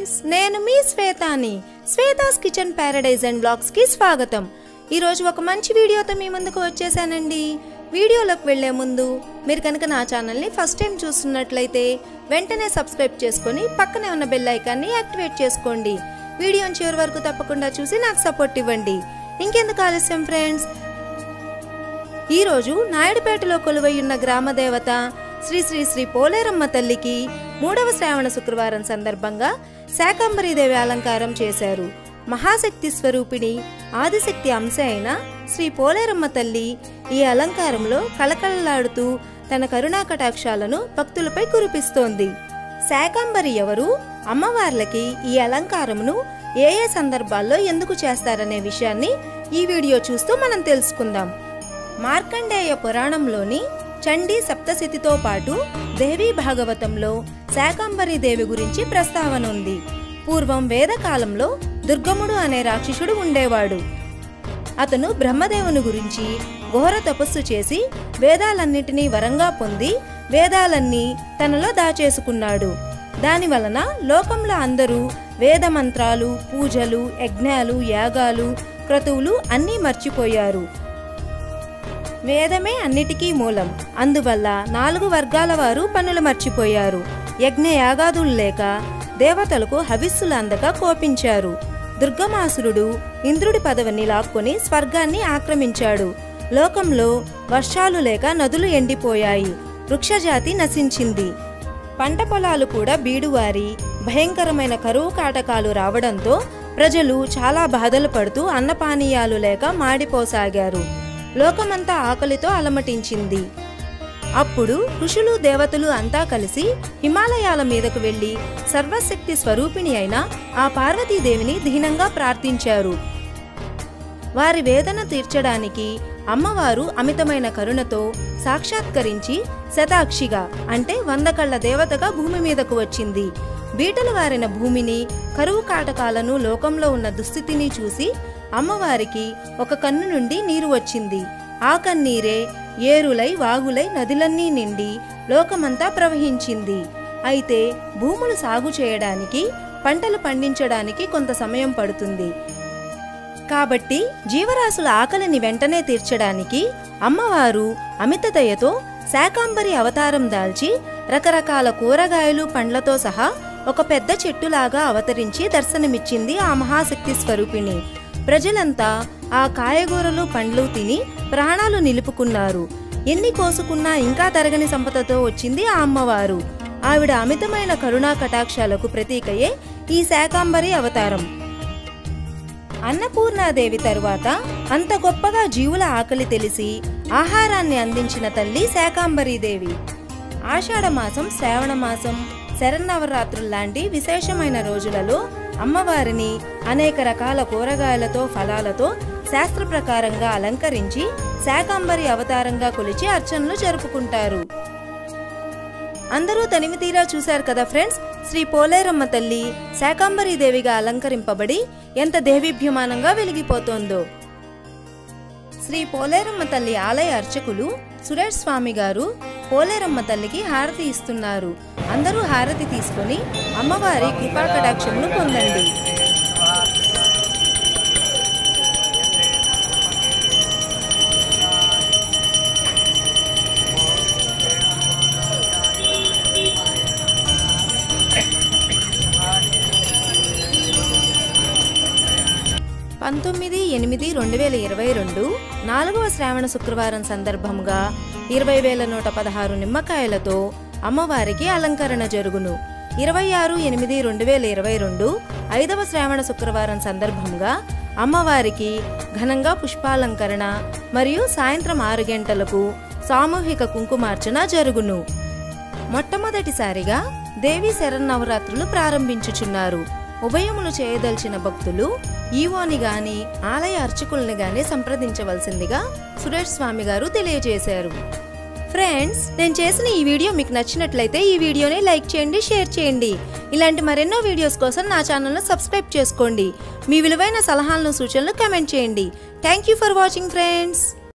Friends నేను మీ శ్వేతాని. శ్వేతాస్ కిచెన్ ప్యారడైజ్ అండ్ బ్లాగ్స్కి స్వాగతం. ఈరోజు ఒక మంచి వీడియోతో మీ ముందుకు వచ్చేసానండి. వీడియోలోకి వెళ్ళే ముందు మీరు కనుక నా ఛానల్ని ఫస్ట్ టైం చూస్తున్నట్లయితే వెంటనే సబ్స్క్రైబ్ చేసుకొని పక్కనే ఉన్న బెల్ ఐకాన్ని యాక్టివేట్ చేసుకోండి. వీడియోని చివరి వరకు తప్పకుండా చూసి నాకు సపోర్ట్ ఇవ్వండి. ఇంకెందుకు ఆలస్యం ఫ్రెండ్స్? ఈరోజు నాయుడుపేటలో కొలువై ఉన్న గ్రామ దేవత శ్రీ శ్రీ శ్రీ పోలేరమ్మ తల్లికి మూడవ శ్రావణ శుక్రవారం సందర్భంగా శాకంబరీదేవి అలంకారం చేశారు. మహాశక్తి స్వరూపిణి ఆదిశక్తి అంశ అయిన శ్రీ పోలేరమ్మ తల్లి ఈ అలంకారంలో కళకళలాడుతూ తన కరుణా కటాక్షాలను భక్తులపై కురిపిస్తోంది. శాకంబరి ఎవరు? అమ్మవార్లకి ఈ అలంకారమును ఏ ఏ సందర్భాల్లో ఎందుకు చేస్తారనే విషయాన్ని ఈ వీడియో చూస్తూ మనం తెలుసుకుందాం. మార్కండేయ పురాణంలోని చండీ సప్తశతితో పాటు దేవీ భాగవతంలో శాకంబరి దేవి గురించి ప్రస్తావన ఉంది. పూర్వం వేదకాలంలో దుర్గముడు అనే రాక్షసుడు ఉండేవాడు. అతను బ్రహ్మదేవుని గురించి ఘోర తపస్సు చేసి వేదాలన్నిటినీ వరంగా పొంది వేదాలన్నీ తనలో దాచేసుకున్నాడు. దాని వలన లోకంలో అందరూ వేద మంత్రాలు పూజలు యజ్ఞాలు యాగాలు క్రతువులు అన్నీ మర్చిపోయారు. వేదమే అన్నిటికీ మూలం. అందువల్ల నాలుగు వర్గాల వారు పనులు మర్చిపోయారు. యజ్ఞ యాగాదులు లేక దేవతలకు హవిస్సులు అందక కోపించారు. దుర్గమాసురుడు ఇంద్రుడి పదవిని లాక్కొని స్వర్గాన్ని ఆక్రమించాడు. లోకంలో వర్షాలు లేక నదులు ఎండిపోయాయి. వృక్షజాతి నశించింది. పంట పొలాలు కూడా బీడువారి భయంకరమైన కరువు కాటకాలు రావడంతో ప్రజలు చాలా బాధలు పడుతూ అన్నపానీయాలు లేక మాడిపోసాగారు. లోకమంతా ఆకలితో అలమటించింది. అప్పుడు ఋషులు దేవతలు అంతా కలిసి హిమాలయాల మీదకు వెళ్ళి సర్వశక్తి స్వరూపిణి అయిన ఆ పార్వతీదేవిని దీనంగా ప్రార్థించారు. వారి వేదన తీర్చడానికి అమ్మవారు అమితమైన కరుణతో సాక్షాత్కరించి శతాక్షిగా అంటే వంద కళ్ళ దేవతగా భూమి మీదకు వచ్చింది. బీటలు వారిన భూమిని కరువు కాటకాలను లోకంలో ఉన్న దుస్థితిని చూసి అమ్మవారికి ఒక కన్ను నుండి నీరు వచ్చింది. ఆ కన్నీరే ఏరులై వాగులై నదులన్నీ నిండి లోకమంతా ప్రవహించింది. అయితే భూములు సాగు చేయడానికి పంటలు పండించడానికి కొంత సమయం పడుతుంది. కాబట్టి జీవరాశుల ఆకలిని వెంటనే తీర్చడానికి అమ్మవారు అమితదయతో శాకాంబరి అవతారం దాల్చి రకరకాల కూరగాయలు పండ్లతో సహా ఒక పెద్ద చెట్టులాగా అవతరించి దర్శనమిచ్చింది ఆ మహాశక్తి స్వరూపిణి. ప్రజలంతా ఆ కాయగూరలు పండ్లు తిని ప్రాణాలు నిలుపుకున్నారు. ఎన్ని కోసుకున్నా ఇంకా తరగని సంపదతో వచ్చింది ఆ అమ్మవారు. ఆవిడ అమితమైన కరుణా కటాక్షాలకు ప్రతీకయే ఈ శాకాంబరి అవతారం. అన్నపూర్ణాదేవి తరువాత అంత గొప్పగా జీవుల ఆకలి తెలిసి ఆహారాన్ని అందించిన తల్లి శాకాంబరీదేవి. ఆషాఢమాసం శ్రావణ మాసం శరన్నవరాత్రుల్లాంటి విశేషమైన రోజులలో అమ్మవారిని అనేక రకాల కూరగాయలతో ఫలాలతో శాస్త్ర ప్రకారంగా అలంకరించి శాకాంబరి అవతారంగా కొలిచి అర్చనలు జరుపుకుంటారు. అందరూ తనివి తీరా చూశారు కదా ఫ్రెండ్స్? శ్రీ పోలేరమ్మ తల్లి శాకాంబరి దేవిగా అలంకరింపబడి ఎంత దేవీభ్యమానంగా వెలిగిపోతోందో. శ్రీ పోలేరమ్మ తల్లి ఆలయ అర్చకులు సురేష్ స్వామి గారు పోలేరమ్మ తల్లికి హారతి ఇస్తున్నారు. అందరూ హారతి తీసుకొని అమ్మవారి కృపా కటాక్షములు పొందండి. పంతొమ్మిది ఎనిమిది రెండు వేల ఇరవై రెండు నాలుగవ శ్రావణ శుక్రవారం సందర్భంగా ఇరవై వేల నూట పదహారు నిమ్మకాయలతో అమ్మవారికి అలంకరణ జరుగును. ఇరవై ఆరు ఎనిమిది రెండు వేల ఇరవై రెండు ఐదవ శ్రావణ శుక్రవారం సందర్భంగా అమ్మవారికి ఘనంగా పుష్పాలంకరణ మరియు సాయంత్రం ఆరు గంటలకు సామూహిక కుంకుమార్చన జరుగును. మొట్టమొదటిసారిగా దేవి శరన్నవరాత్రులు ప్రారంభించుచున్నారు. ఉభయములు చేయదలిచిన భక్తులు ఈవోని గాని ఆలయ అర్చకుల్ని గాని సంప్రదించవలసిందిగా సురేష్ స్వామి గారు తెలియజేశారు. ఫ్రెండ్స్ నేను చేసిన ఈ వీడియో మీకు నచ్చినట్లయితే ఈ వీడియోని లైక్ చేయండి షేర్ చేయండి. ఇలాంటి మరెన్నో వీడియోస్ కోసం నా ఛానల్ను సబ్స్క్రైబ్ చేసుకోండి. మీ విలువైన సలహాలను సూచనలు కమెంట్ చేయండి. Thank you for watching friends.